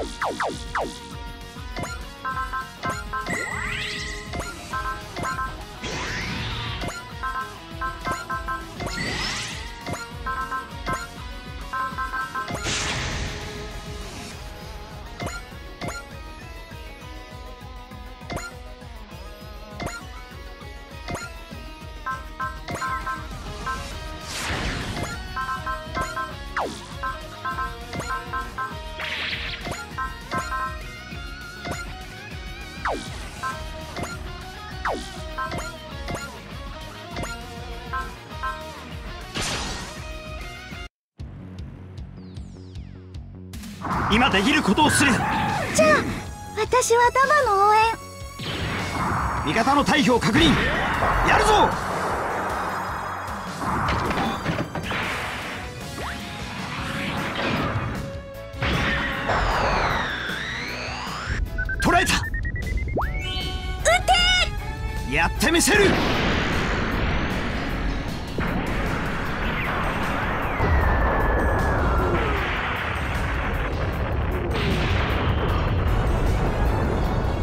Oh, oh, oh, oh. 今できることをするじゃあ私はダマの応援。味方の退避を確認。やるぞ。捕らえた。撃て！やってみせる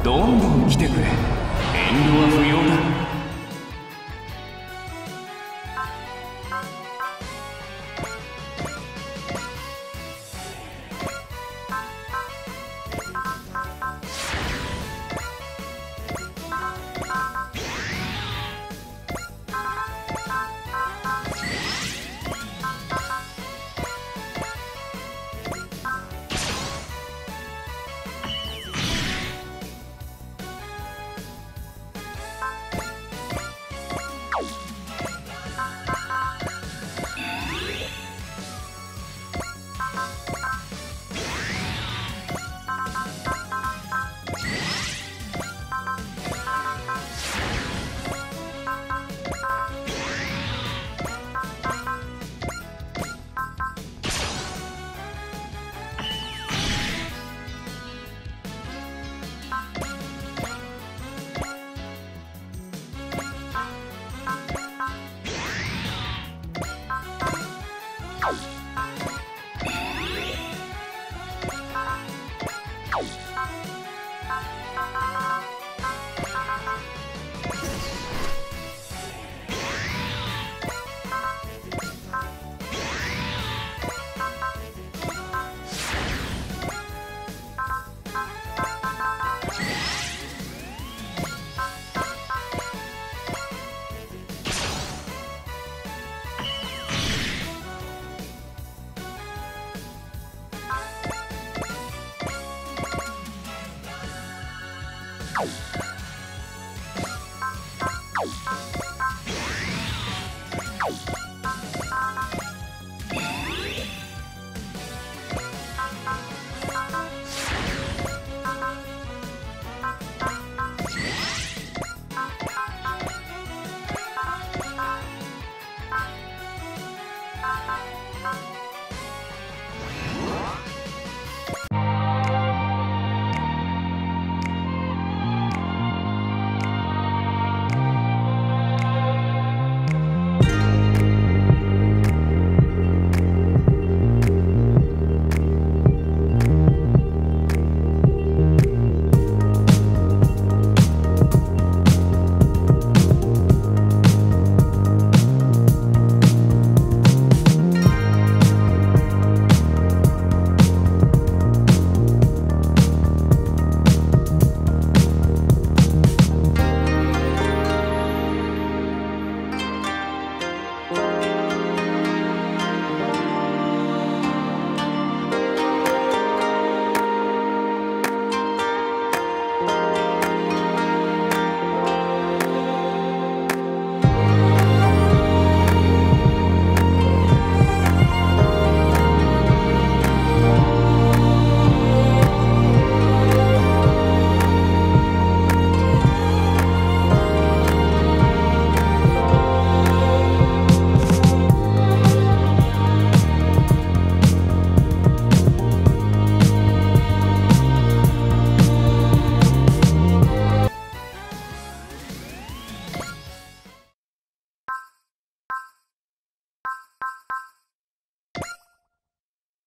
どんどん来てくれ。遠慮は不要だ。you Tchau.